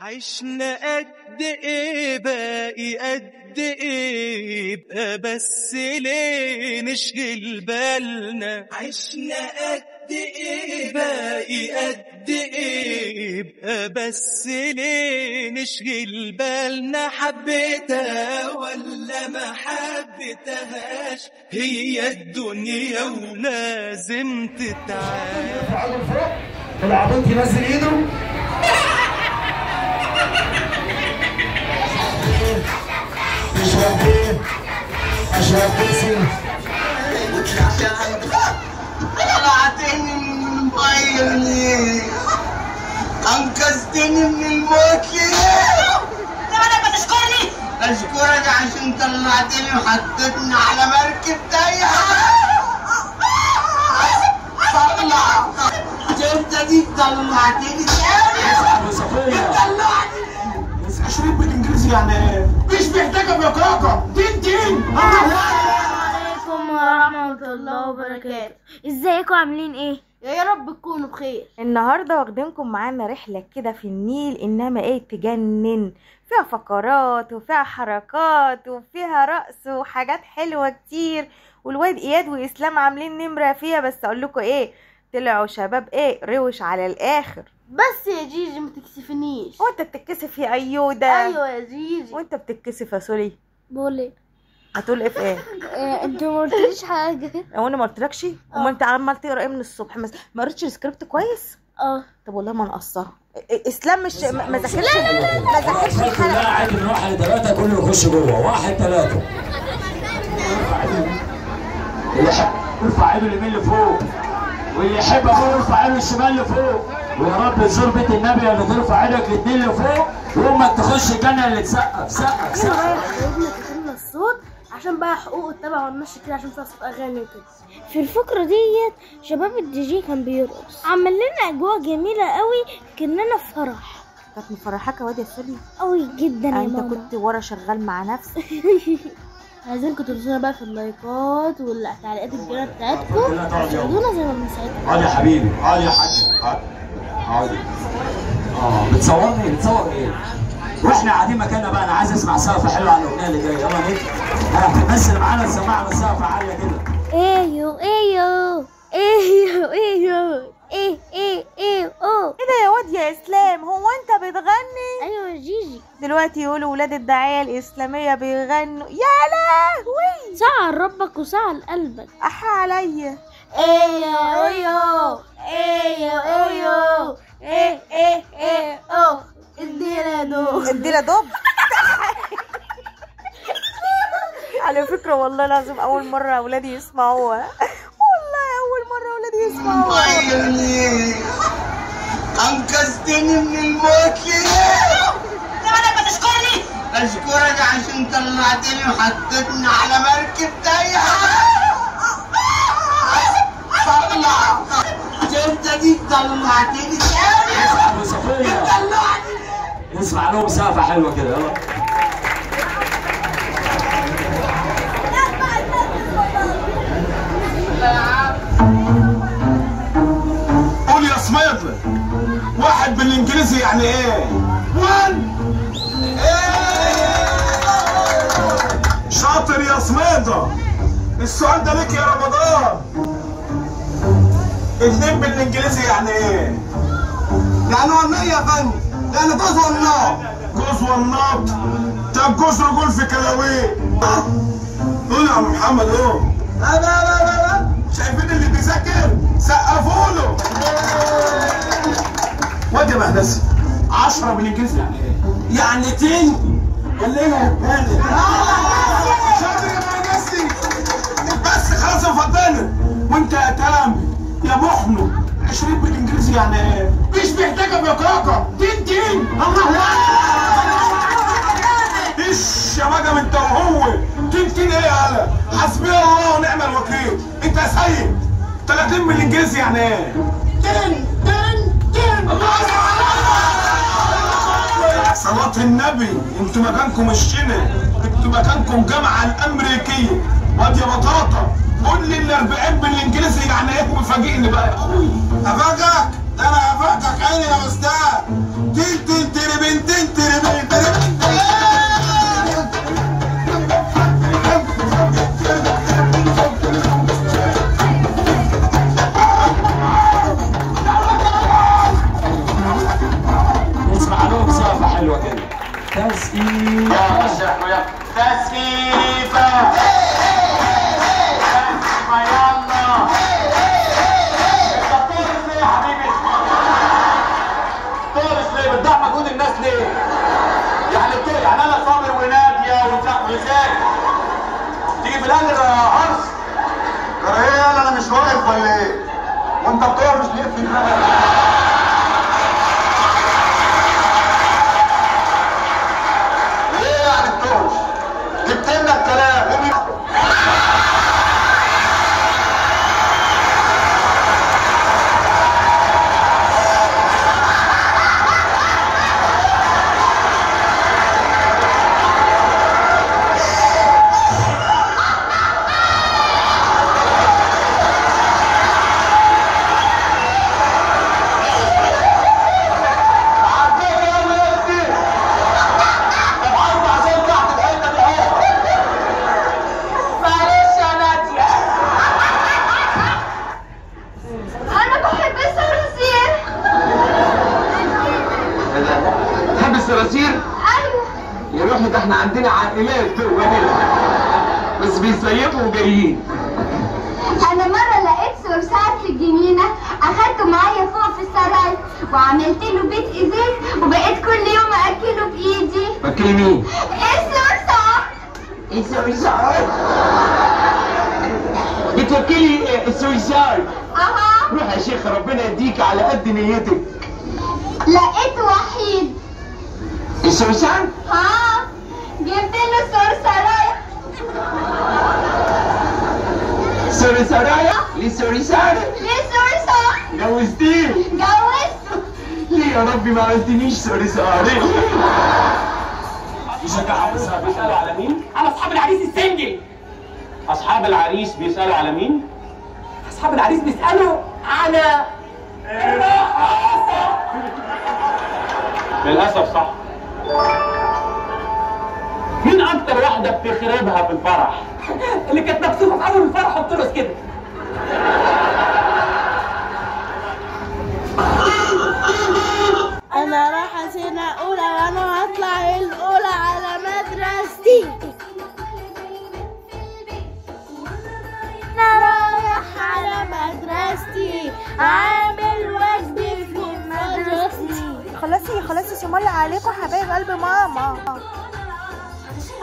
عشنا قد إيه باقي قد إيه يبقى بس ليه نشغل بالنا عشنا قد إيه باقي قد إيه يبقى بس ليه نشغل بالنا حبيتها ولا ما حبيتهاش؟ هي الدنيا ولازم تتعاش. تعالوا فوق العبيط ينزل إيده. اشرب بيبسي طلعتني من المية ليه؟ أنقذتني من الموت ليه؟ زمانك بتشكرني أشكرك عشان طلعتني وحطيتني على مركب تايهة طلع انت دي طلعتني طلعني اشرب بالانجليزي يعني إيه؟ مش محتاجة بكاكا تين تين. عليكم ورحمة الله وبركاته. ازيكم؟ عاملين إيه؟ يا رب تكونوا بخير. النهاردة واخدينكم معانا رحلة كده في النيل إنما إيه؟ تجنن. فيها فقرات وفيها حركات وفيها رقص وحاجات حلوة كتير. والواد إياد وإسلام عاملين نمرة فيها بس أقول لكم إيه؟ طلعوا شباب إيه؟ روش على الآخر. بس يا جيجي ما تكسفنيش. وانت بتتكسف يا ايوده أيوه يا جيجي. وانت بتتكسف يا سولي بقول إيه؟ هتقول إيه في إيه؟ آه، أنت ما قلتليش حاجة. هو أنا ما قلتلكش؟ امال أنت عمال تقرا إيه من الصبح؟ ما قريتش السكريبت كويس؟ آه. طب والله ما نقصها. إسلام مش ما ما ذاكرش ما ذاكرش لا الحلقة عادي من واحد لثلاثة كله يخش جوه. واحد ثلاثة اللي يحب يرفع ايده اليمين لفوق. واللي يحب ابوه يرفع ايده الشمال لفوق. ويا رب تزور بيت النبي اللي ترفع إيدك الاثنين لفوق وامك تخش الجنة اللي تسقف سقف سقف رايح قلنا كتمنا الصوت عشان بقى حقوق الطبع والنشر كده عشان فيها صوت أغاني وكده. في الفقرة ديت شباب الدي جي كان بيرقص. عمل لنا أجواء جميلة قوي كأننا في فرح. كانت مفرحاك يا واد يا سولي قوي جدا يا أنت ماما. كنت ورا شغال مع نفسك. عايزينكم ترسلونا بقى في اللايكات والتعليقات الجميلة بتاعتكم. تساعدونا زي ما بنساعدكم اقعد يا حبيبي اقعد يا حاج اقعد آه بتصورني بتصور إيه؟ وإحنا قاعدين مكاننا بقى أنا عايز أسمع سقفه حلوة على الأغنية اللي جاية. يلا نيجي. ها الناس اللي معانا سمعنا سقفه عاليه كده. أيوه أيوه أيوه أيوه إيه إيه إيه اوه إيه ده يا واد؟ يا إسلام هو أنت بتغني؟ دلوقتي يقولوا ولاد الداعية الإسلامية بيغنوا. يا لهوي! ساعة ربك وساعة لقلبك أحا عليا. أيوه أيوه أيوه أيوه إيه إيه إيه اوه إدينا دو إدينا دب على فكرة والله لازم أول مرة أولادي يسمعوها. والله أول مرة أولادي يسمعوها؟ أنقذتني من الموت. ليه؟ أشكرك عشان طلعتني وحطيتني على مركب تايهة طلع. انت دي؟ طلعتني. تاني طلعني نسمع لهم سقفه حلوة كده يلا. قول يا سمير واحد بالإنجليزي يعني إيه؟ وان يا سميدة السؤال ده ليك يا رمضان. اتنين بالإنجليزي يعني إيه؟ يعني ونية يا فندم يعني جوز والنار جوز والناط طب جوز رجول في كلاويه قول يا محمد قول لا لا لا لا شايفين اللي بيذاكر؟ سقفوا له واد يا مهندس 10 بالإنجليزي يعني إيه؟ يعني إيه يا فندم؟ بس خلاص يا فضاني وانت يا تام يا محنو 20 بالإنجليزي يعني إيه؟ مش محتاجة بكاكا تين تين. الله. إيش يا مجم أنت وهو؟ تين تين إيه يا هلا حسبي الله ونعم الوكيل. أنت يا سيد. 30 بالإنجليزي يعني إيه؟ تين تين تين. صلاة النبي. أنتوا مكانكم أنتوا مكانكم جامعة الأمريكية. واد يا بطاطا قول لي ال 40 بالإنجليزي يعني إيه وفاجئني بقى يا اخويا أفاجئك؟ ده أنا أفاجئك عيني يا أستاذ. وانت بتورث ليه هنا بس بيصيفوا وجايين أنا مرة لقيت صرصار في الجنينة أخدته معايا فوق في السراي وعملت له بيت ازاز وبقيت كل يوم أكله بايدي فاكرين مين؟ الصرصار؟ السويسار بتوكلي السويسار أها. روح يا شيخ ربنا يديك على قد نيتك. لقيت وحيد. السويسار؟ ها جبت له صرصرايه سوريسارايا لسوريسار ليه صرصار جوزتيه جوزته ليه يا ربي ما عملتنيش سوريسار يشجعها بس بيسألوا على مين؟ على أصحاب العريس السنجل أصحاب العريس بيسألوا على مين؟ أصحاب العريس بيسألوا على الرقاصة للأسف صح مين أكتر واحدة بتخربها في الفرح؟ اللي كانت مكسوفة في أول الفرح وبترقص كده. أنا رايحة سنه أولى وأنا هطلع الأولى على مدرستي. أنا رايح على مدرستي. عامل واجبي في مدرستي. خلاصي خلاصي سمولة عليكم حبايب قلب ماما.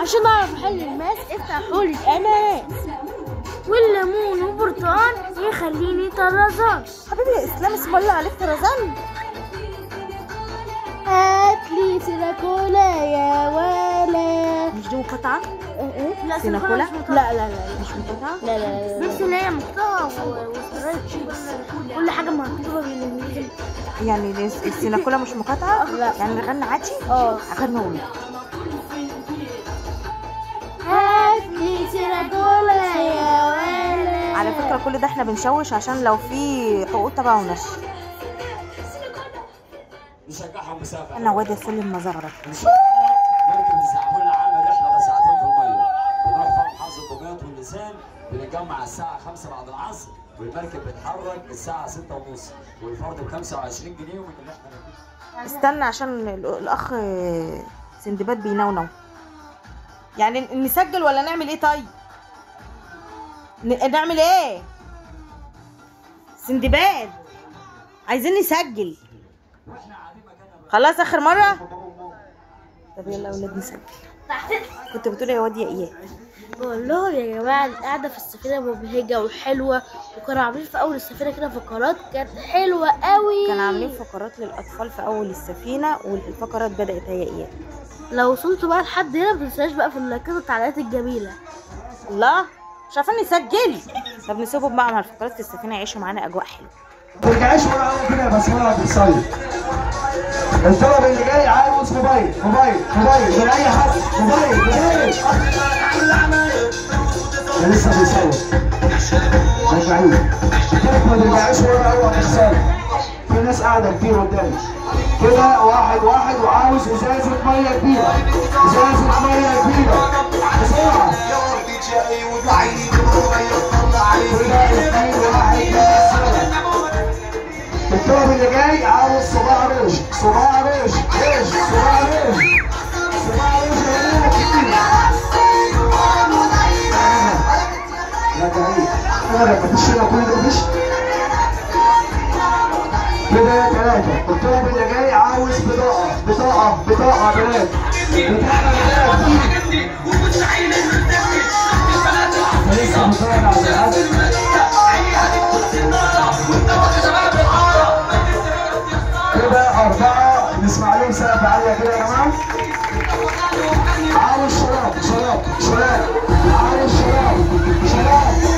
عشان أعرف أحل الماس افتحوا لي الاناناس والليمون وبرتقال يخليني طرزان. حبيبي إسلام سمولة عليك طرزان. هات لي سيناكولا يا ولا. مش دي مقاطعة إيه لا سيناكولا؟ لا لا لا لا. مش مقاطعة لا لا لا بس اللي هي مقطعة كل حاجة مكتوبة بالانجليزي يعني الس- السيناكولا مش مقاطعة لا. يعني نغني عادي؟ آه. غنى على فكرة كل ده إحنا بنشوش عشان لو في حقوق تبع ونشر نشجعهم أنا واد سلم مزغرط مركب الزعبولة عامل رحلة ساعتين في المية بنروح فوق محافظة البوجات واللسان بنتجمع الساعة 5 بعد العصر والمركب بتتحرك الساعة 6 ونص والفرد ب 25 جنيه ومن اللي إحنا. استنى عشان ال- الأخ سندباد بينونو يعني نسجل ولا نعمل إيه طيب؟ نعمل إيه؟ سندباد. عايزين نسجل. خلاص آخر مرة؟ طب يلا يا أولاد نسجل. كنت بتقول يا واد يا اياد بقول لهم يا جماعة القعدة في السفينة مبهجة وحلوة وكانوا عاملين في أول السفينة كده فقرات كانت حلوة قوي. كان عاملين فقرات للأطفال في أول السفينة والفقرات بدأت هي اياد لو وصلتوا بقى لحد هنا متنساش بقى في اللايكات والتعليقات الجميلة. الله مش عارفين نسجل. طب نسيبهم بقى مع الفقرات في السفينة يعيشوا معانا أجواء حلوة. ما ترجعيش ورا قوي كده بس أنا بتصيف الطلب اللي جاي عاوز موبايل موبايل موبايل من أي حد؟ موبايل موبايل. ده لسه بيصور رجعيه ما ترجعيش ورا قوي هتخسري في ناس قاعدة كتير قدامي. كده واحد واحد وعاوز إزازة مية كبيرة. إزازة مية كبيرة. بسرعة. الدور اللي جاي عاوز صباع رش صباع رش رش صباع رش صباع رش لا تعيد أنا لما تشيلها كل ده مش كده ثلاثة. الطالب اللي جاي عاوز بطاقة. بطاقة بطاقة بنات. لسه بطاقة على. كده أربعة. نسمع لهم سقف عالية كده يا جماعة. عاوز شراب شراب شراب. عاوز شراب شراب شراب.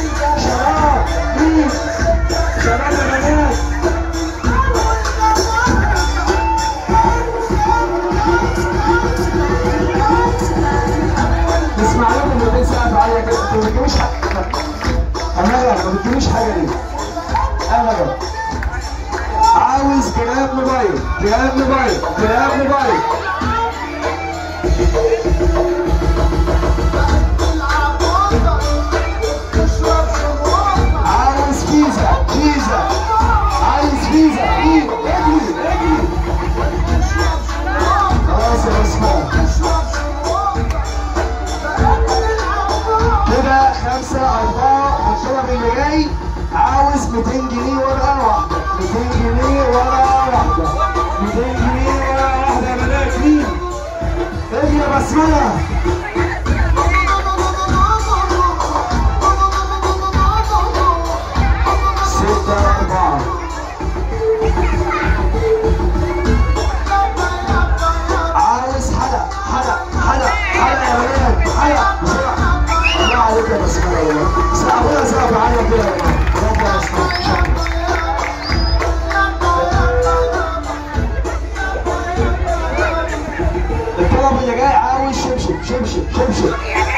الطلب اللي جاي عاوز شبشب شبشب شبشب.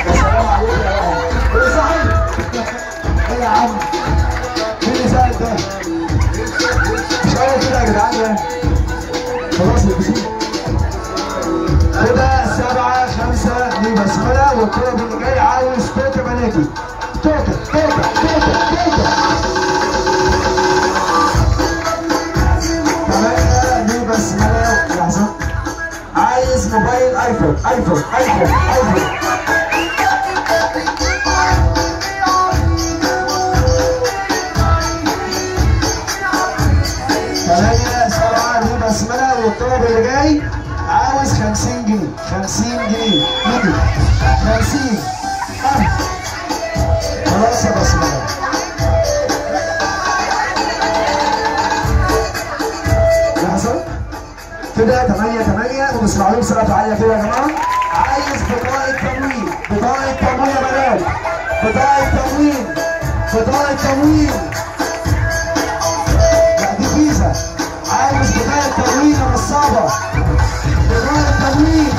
يا سلام عليك يا جماعة إيه يا عم؟ مين اللي سأل ده؟ مش قوي كده يا جدعان يعني خلاص البسين كده سبعة خمسة دي بسملة والطلب اللي جاي عاوز توكة بناتي موبايل ايفون ايفون ايفون ايفون ثمانية سبعة دي بسملة والطلب اللي جاي عاوز 50 جنيه 50 جنيه نجي 50 كده 8 8 ونسمع لهم سقف عالية كده يا جماعة. عايز بطاقة تموين بطاقة تموين يا بنات بطاقة تموين بطاقة تموين لا دي فيزا. عاوز بطاقة تموين يا نصابة بطاقة تموين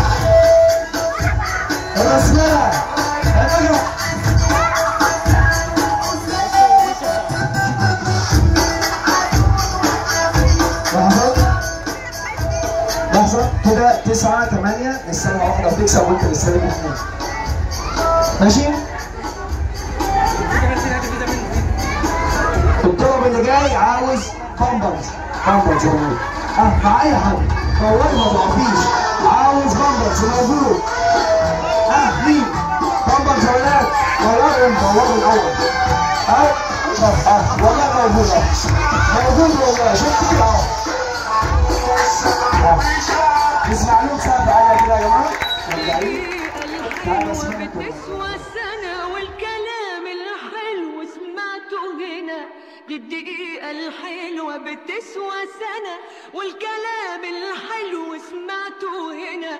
الرسملة كده تسعة ثمانية السنة واحدة بتكسب وانت لك اثنين ماشي؟ الطلب اللي جاي عاوز بامبرز بامبرز ولاد آه مع أي حد فوت ما ضعفيش عاوز بامبرز موجود. آه مين؟ يا ولاد. دورهم دوروا الأول. آه طب آه والله موجود. آه موجود والله. شفت كده اهو آه. نسمع لهم سقف عالية كده يا جماعة. مرجعين تعالى اسمعوا كده. بتسوى سنة والكلام الحلو سمعته هنا. دي الدقيقة الحلوة بتسوى سنة والكلام الحلو سمعته هنا.